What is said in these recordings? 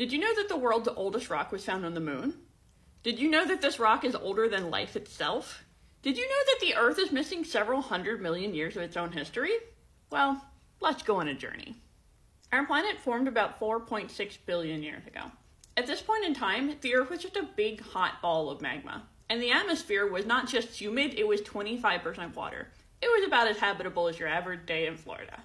Did you know that the world's oldest rock was found on the moon? Did you know that this rock is older than life itself? Did you know that the Earth is missing several hundred million years of its own history? Well, let's go on a journey. Our planet formed about 4.6 billion years ago. At this point in time, the Earth was just a big hot ball of magma, and the atmosphere was not just humid, it was 25% water. It was about as habitable as your average day in Florida.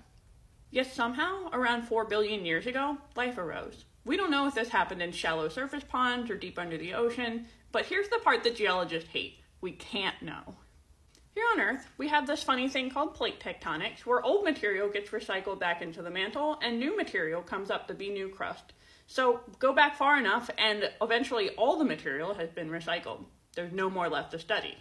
Yet somehow, around 4 billion years ago, life arose. We don't know if this happened in shallow surface ponds or deep under the ocean, but here's the part that geologists hate we can't know. Here on Earth, we have this funny thing called plate tectonics, where old material gets recycled back into the mantle and new material comes up to be new crust. So go back far enough, and eventually all the material has been recycled. There's no more left to study.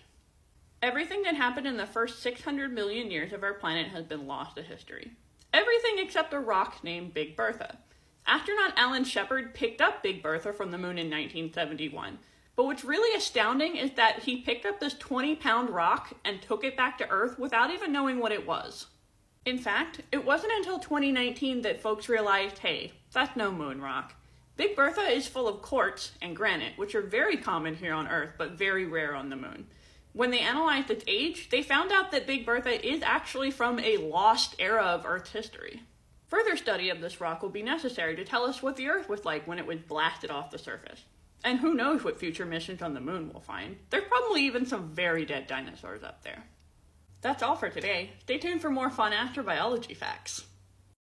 Everything that happened in the first 600 million years of our planet has been lost to history. Everything except a rock named Big Bertha. Astronaut Alan Shepard picked up Big Bertha from the moon in 1971. But what's really astounding is that he picked up this 20 pound rock and took it back to Earth without even knowing what it was. In fact, it wasn't until 2019 that folks realized hey, that's no moon rock. Big Bertha is full of quartz and granite, which are very common here on Earth but very rare on the moon. When they analyzed its age, they found out that Big Bertha is actually from a lost era of Earth's history. Further study of this rock will be necessary to tell us what the Earth was like when it was blasted off the surface. And who knows what future missions on the moon will find. There's probably even some very dead dinosaurs up there. That's all for today. Stay tuned for more fun astrobiology facts.